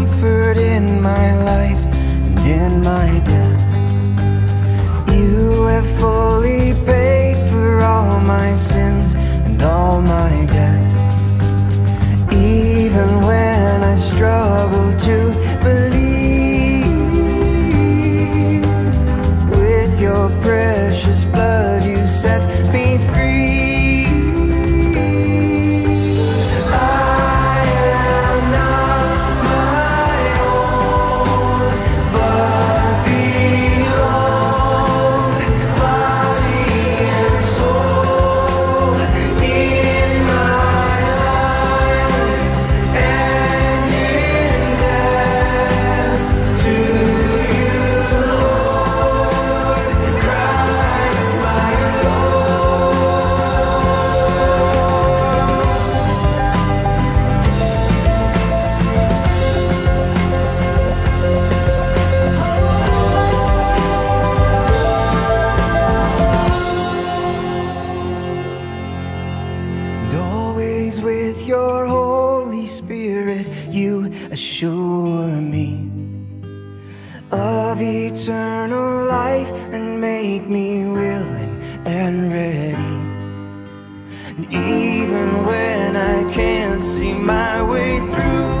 comfort in my life and in my death. Spirit, you assure me of eternal life and make me willing and ready. And even when I can't see my way through.